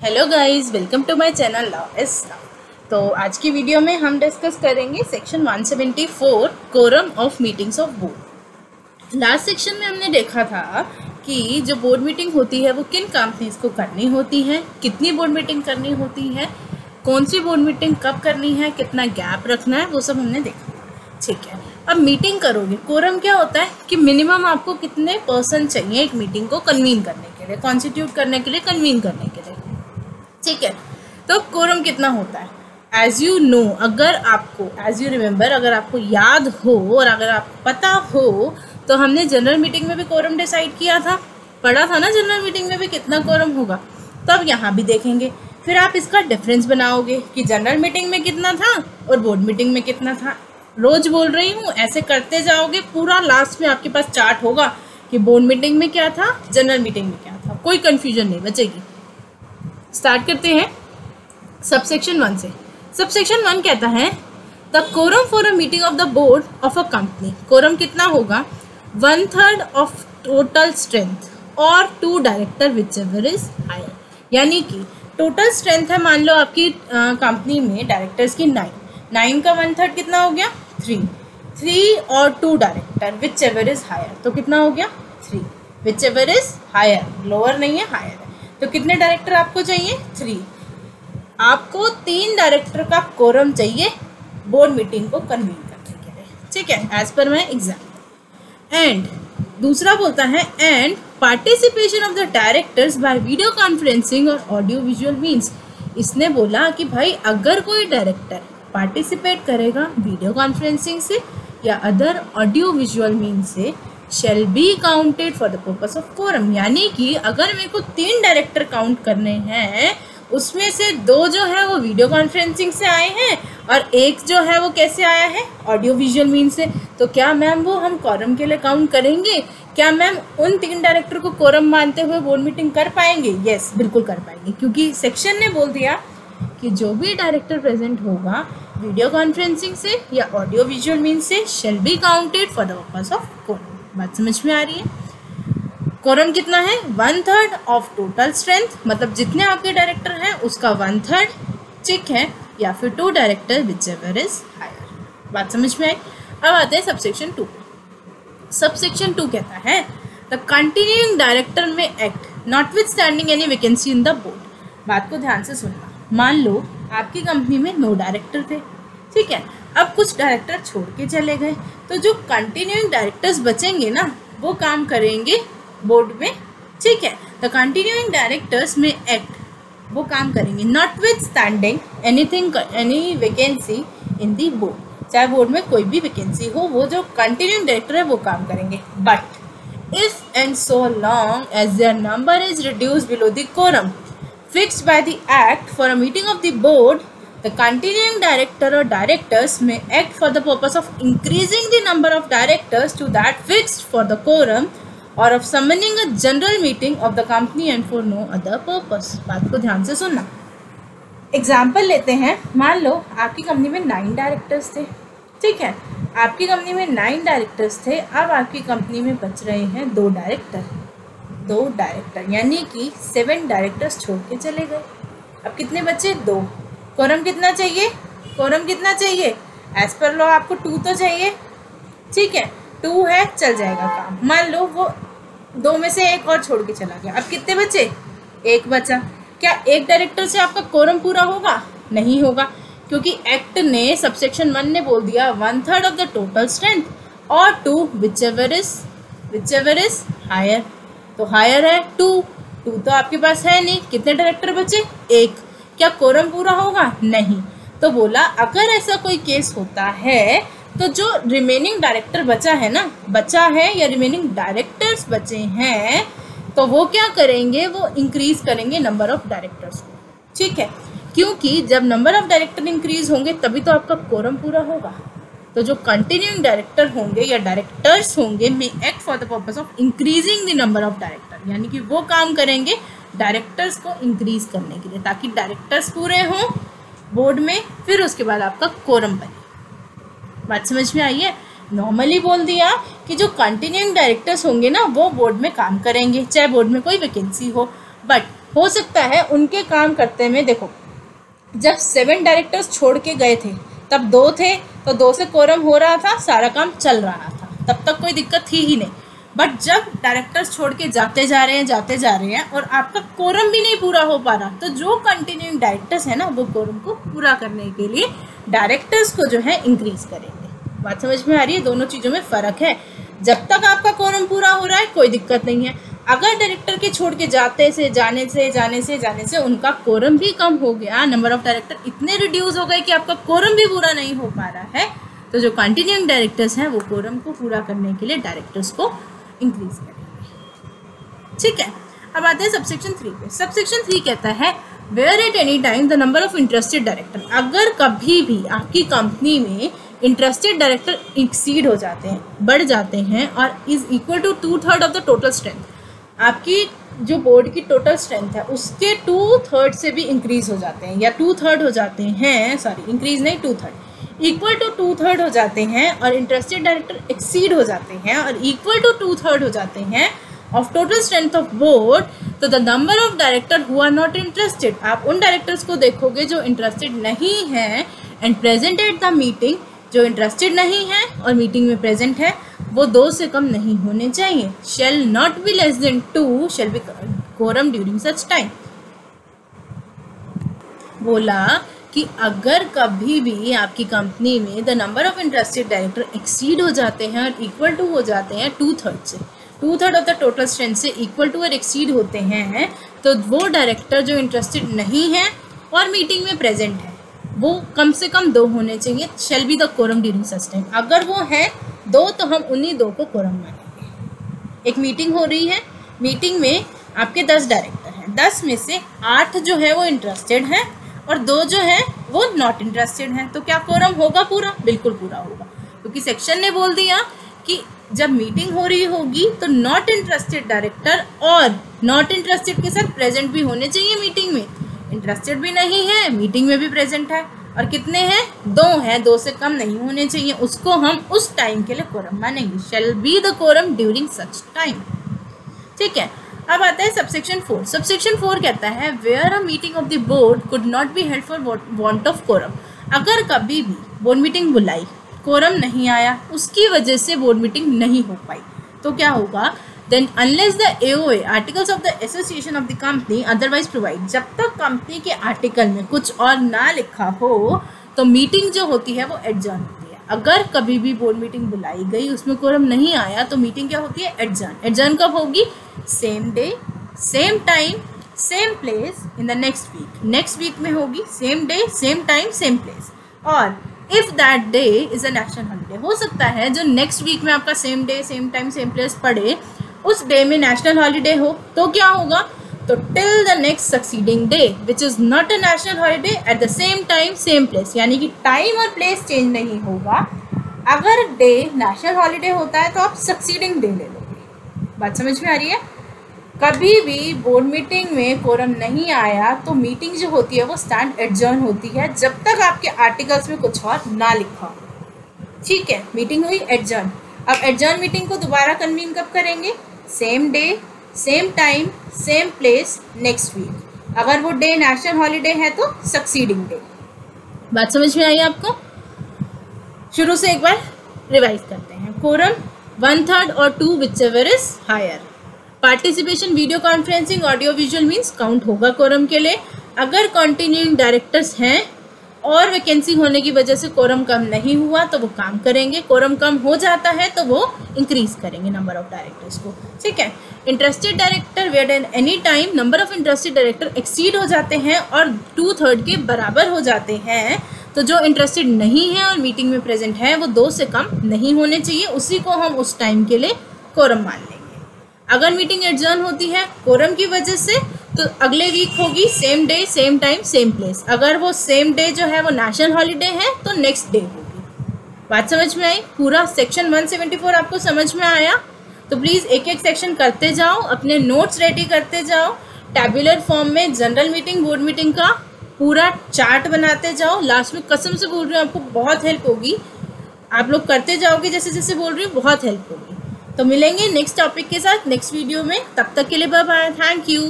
Hello guys welcome to my channel love इस तो आज की वीडियो में हम डिस्कस करेंगे section 174 quorum of meetings of board last section में हमने देखा था कि जो बोर्ड मीटिंग होती है, वो किन कंपनीज़ को करनी होती है, कितनी बोर्ड मीटिंग करनी होती है, कौन सी बोर्ड मीटिंग कब करनी है, कितना गैप रखना है, वो सब हमने देखा। ठीक है, अब मीटिंग करोगे कोरम क्या होता है कि मिनिमम आपको कितने पर्सन चाहिए एक मीटिंग को कन्वीन करने के लिए कॉन्स्टिट्यूट करने के लिए कन्वीन करने के लिए ठीक है? तो कोरम कितना होता है? एज यू नो अगर आपको एज यू रिमेंबर अगर आपको याद हो और अगर आपको पता हो तो हमने जनरल मीटिंग में भी कोरम डिसाइड किया था। पढ़ा था ना जनरल मीटिंग में भी कितना कोरम होगा? तब यहाँ भी देखेंगे। फिर आप इसका डिफरेंस बनाओगे कि जनरल मीटिंग में कितना था और बोर्ड मीटिंग में कितना था। रोज बोल रही हूँ, ऐसे करते जाओगे, पूरा लास्ट में आपके पास चार्ट होगा कि बोर्ड मीटिंग में क्या था जनरल मीटिंग में क्या था। कोई कन्फ्यूज़न नहीं, बचेगी। स्टार्ट करते हैं सबसेक्शन वन से। सबसेक्शन वन कहता है, the quorum for a meeting of the board of a company quorum कितना होगा? One third of total strength और two director whichever is higher यानी कि टोटल स्ट्रेंथ है, मान लो आपकी कंपनी में डायरेक्टर्स की नाइन नाइन का वन थर्ड कितना हो गया? थ्री थ्री और two director whichever is higher तो कितना हो गया? Three whichever is higher lower नहीं है हायर है। तो कितने डायरेक्टर आपको चाहिए? थ्री आपको तीन डायरेक्टर का कोरम चाहिए। बोर्ड मीटिंग को कन्वीन करने के लिए। ठीक है? As per my exam and दूसरा बोलता है and participation of the directors by video conferencing और ऑडियो विजुअल मीन्स इसने बोला कि भाई, अगर कोई डायरेक्टर पार्टिसिपेट करेगा वीडियो कॉन्फ्रेंसिंग से या अदर ऑडियो विजुअल मीन से shall be counted for the purpose of quorum यानी कि अगर मेरे को तीन डायरेक्टर काउंट करने हैं, उसमें से दो जो है वो वीडियो कॉन्फ्रेंसिंग से आए हैं और एक जो है वो कैसे आया है? ऑडियो विजुअल मीन से। तो क्या मैम वो हम कॉरम के लिए काउंट करेंगे? क्या मैम उन तीन डायरेक्टर को कोरम मानते हुए बोर्ड मीटिंग कर पाएँगे? यस बिल्कुल कर पाएँगे। क्योंकि सेक्शन ने बोल दिया कि जो भी डायरेक्टर प्रेजेंट होगा वीडियो कॉन्फ्रेंसिंग से या ऑडियो विजुअल मीन से shall be counted for the purpose of quorum बात समझ में आ रही है? कोरम कितना है? One third of total strength मतलब जितने आपके डायरेक्टर हैं, उसका वन थर्ड चिक है, या फिर two director whichever is higher बात समझ में आई? अब आते हैं सबसेक्शन टू सबसेक्शन टू कहता है the continuing director may act notwithstanding any vacancy in the board बात को ध्यान से सुनना। मान लो, आपकी कंपनी में नो डायरेक्टर थे। ठीक है? अब कुछ डायरेक्टर छोड़ के चले गए। तो जो कंटिन्यूइंग डायरेक्टर्स बचेंगे ना वो काम करेंगे बोर्ड में। ठीक है? The continuing directors may act वो काम करेंगे। Notwithstanding anything any vacancy in the board चाहे बोर्ड में कोई भी वैकेंसी हो वो जो कंटिन्यूइंग डायरेक्टर है वो काम करेंगे। But if and so long as their number is reduce below the quorum fixed by the act for a meeting of the board, the continuing director or directors may act for the purpose of increasing the number of directors to that fixed for the quorum or of summoning a general meeting of the company and for no other purpose. बात को ध्यान से सुनना example लेते हैं मान लो आपकी company में नाइन डायरेक्टर्स थे ठीक है आपकी कंपनी में नाइन डायरेक्टर्स थे अब आपकी कंपनी में बच रहे हैं दो डायरेक्टर दो डायरेक्टर यानी कि सेवन डायरेक्टर्स छोड़ के चले गए अब कितने बच्चे दो कोरम कितना चाहिए? कोरम कितना चाहिए? एज पर लो आपको टू तो चाहिए। ठीक है? टू है, चल जाएगा काम। मान लो वो दो में से एक और छोड़ के चला गया। अब कितने बचे? एक बचा। क्या एक डायरेक्टर से आपका कोरम पूरा होगा? नहीं होगा। क्योंकि एक्ट ने सबसेक्शन वन ने बोल दिया one third of the total strength और two whichever is whichever is higher तो हायर है टू टू तो आपके पास है नहीं। कितने डायरेक्टर बचे? एक। क्या कोरम पूरा होगा? नहीं। तो बोला, अगर ऐसा कोई केस होता है तो जो रिमेनिंग डायरेक्टर बचा है ना, बचा है या रिमेनिंग डायरेक्टर्स बचे हैं तो वो क्या करेंगे? वो इंक्रीज करेंगे नंबर ऑफ़ डायरेक्टर्स को। ठीक है? क्योंकि जब नंबर ऑफ़ डायरेक्टर इंक्रीज होंगे, तभी तो आपका कोरम पूरा होगा। तो जो कंटिन्यूइंग डायरेक्टर होंगे या डायरेक्टर्स होंगे may act for the purpose of increasing the number of director यानी कि वो काम करेंगे डायरेक्टर्स को इंक्रीज करने के लिए, ताकि डायरेक्टर्स पूरे हों बोर्ड में, फिर उसके बाद आपका कोरम बने। बात समझ में आई है? नॉर्मली बोल दिया कि जो कंटिन्यूइंग डायरेक्टर्स होंगे ना, वो बोर्ड में काम करेंगे, चाहे बोर्ड में कोई वैकेंसी हो। बट हो सकता है उनके काम करते में, देखो, जब सेवन डायरेक्टर्स छोड़ के गए थे, तब दो थे तो दो से कोरम हो रहा था, सारा काम चल रहा था। तब तक कोई दिक्कत थी ही नहीं। बट जब डायरेक्टर्स छोड़ के जाते जा रहे हैं, जाते जा रहे हैं और आपका कोरम भी नहीं पूरा हो पा रहा तो जो कंटिन्यूइंग डायरेक्टर्स है ना, वो कोरम को पूरा करने के लिए डायरेक्टर्स को जो है इंक्रीज करेंगे। बात समझ में आ रही है? दोनों चीज़ों में फ़र्क है। जब तक आपका कोरम पूरा हो रहा है, कोई दिक्कत नहीं है। अगर डायरेक्टर के छोड़ के जाते से, जाने से जाने से जाने से उनका कोरम भी कम हो गया नंबर ऑफ़ डायरेक्टर इतने रिड्यूस हो गए कि आपका कोरम भी पूरा नहीं हो पा रहा है तो जो कंटिन्यूइंग डायरेक्टर्स हैं, वो कोरम को पूरा करने के लिए डायरेक्टर्स को इंक्रीज करेंगे। ठीक है? अब आते हैं सबसेक्शन थ्री पे। सबसेक्शन थ्री कहता है where at any time the number of interested director अगर कभी भी आपकी कंपनी में इंटरेस्टेड डायरेक्टर एक्सीड हो जाते हैं, बढ़ जाते हैं और is equal to two third of the total strength आपकी जो बोर्ड की टोटल स्ट्रेंथ है, उसके टू थर्ड से भी इंक्रीज हो जाते हैं या टू थर्ड हो जाते हैं सॉरी इंक्रीज नहीं two third equal to two third हो जाते हैं और इंटरेस्टेड डायरेक्टर एक्सीड हो जाते हैं और इक्वल टू टू थर्ड हो जाते हैं of total strength of board तो the number of director who are not interested आप उन डायरेक्टर्स को देखोगे जो इंटरेस्टेड नहीं हैं and present at the meeting जो इंटरेस्टेड नहीं है और मीटिंग में प्रेजेंट है, वो दो से कम नहीं होने चाहिए। Shall not be less than two shall be quorum during such time बोला कि अगर कभी भी आपकी कंपनी में the number of interested director exceed हो जाते हैं और इक्वल टू हो जाते हैं टू थर्ड से two third of the total strength से इक्वल टू और एक्सीड होते हैं तो वो डायरेक्टर जो इंटरेस्टेड नहीं है और मीटिंग में प्रेजेंट है, वो कम से कम दो होने चाहिए shall be the quorum during time अगर वो है दो तो हम उन्हीं दो को कोरम मानेंगे। एक मीटिंग हो रही है मीटिंग में आपके दस डायरेक्टर हैं, दस में से आठ जो है वो इंटरेस्टेड हैं और दो जो है, वो नॉट इंटरेस्टेड हैं। तो क्या कोरम होगा पूरा? बिल्कुल पूरा होगा। क्योंकि तो सेक्शन ने बोल दिया कि जब मीटिंग हो रही होगी तो नॉट इंटरेस्टेड डायरेक्टर और नॉट इंटरेस्टेड के साथ प्रेजेंट भी होने चाहिए मीटिंग में। इंटरेस्टेड भी नहीं है मीटिंग में भी प्रेजेंट है। और कितने हैं? दो हैं, दो से कम नहीं होने चाहिए। उसको हम उस टाइम के लिए कोरम मानेंगे। Shall be the quorum during such time ठीक है? अब आता है सबसेक्शन फोर सबसेक्शन फोर कहता है where a meeting of the board could not be held for want of quorum अगर कभी भी बोर्ड मीटिंग बुलाई कोरम नहीं आया, उसकी वजह से बोर्ड मीटिंग नहीं हो पाई तो क्या होगा? Then unless the AOA articles of the association of the company otherwise provide, जब तक कंपनी के आर्टिकल में कुछ और ना लिखा हो तो मीटिंग जो होती है वो एडजर्न होती है। अगर कभी भी बोर्ड मीटिंग बुलाई गई, उसमें कोरम नहीं आया तो मीटिंग क्या होती है? एडजर्न एडजर्न कब होगी? Same day same time same place in the next week next week में होगी same day same time same place और if that day is a national holiday हो सकता है जो नेक्स्ट वीक में आपका same day same time same place पड़े, उस डे में नेशनल हॉलीडे हो तो क्या होगा? तो till the next succeeding day which is not a national holiday at the same time same place यानी कि टाइम और प्लेस चेंज नहीं होगा। अगर डे नेशनल हॉलीडे होता है तो आप सक्सीडिंग डे ले लोगे। बात समझ में आ रही है? कभी भी बोर्ड मीटिंग में कोरम नहीं आया तो मीटिंग जो होती है वो स्टैंड एडजर्न होती है, जब तक आपके आर्टिकल्स में कुछ और ना लिखा ठीक है मीटिंग हुई एडजर्न अब एडजर्न मीटिंग को दोबारा कन्वीन कब करेंगे? Same day same time same place next week अगर वो डे नेशनल हॉलीडे है तो सक्सीडिंग डे बात समझ में आई आपको? शुरू से एक बार रिवाइज करते हैं। कोरम वन थर्ड और two whichever is higher participation video conferencing audio visual means count होगा कोरम के लिए। अगर कंटिन्यूइंग डायरेक्टर्स हैं और वैकेंसी होने की वजह से कोरम कम नहीं हुआ तो वो काम करेंगे। कोरम कम हो जाता है तो वो इंक्रीज करेंगे नंबर ऑफ़ डायरेक्टर्स को। ठीक है? Interested director where at any time number of interested director exceed हो जाते हैं और टू थर्ड के बराबर हो जाते हैं तो जो इंटरेस्टेड नहीं है और मीटिंग में प्रेजेंट है, वो दो से कम नहीं होने चाहिए। उसी को हम उस टाइम के लिए कोरम मान लेंगे। अगर मीटिंग एडजर्न होती है कोरम की वजह से तो अगले वीक होगी same day same time same place अगर वो सेम डे जो है वो नेशनल हॉलीडे है तो नेक्स्ट डे होगी. बात समझ में आई? पूरा सेक्शन 174 आपको समझ में आया? तो प्लीज़ एक एक सेक्शन करते जाओ, अपने नोट्स रेडी करते जाओ टैबुलर फॉर्म में जनरल मीटिंग बोर्ड मीटिंग का पूरा चार्ट बनाते जाओ. लास्ट में कसम से बोल रही हूँ, आपको बहुत हेल्प होगी. आप लोग करते जाओगे जैसे जैसे बोल रही हूँ, बहुत हेल्प होगी. तो मिलेंगे नेक्स्ट टॉपिक के साथ नेक्स्ट वीडियो में। तब तक के लिए बाय बाय थैंक यू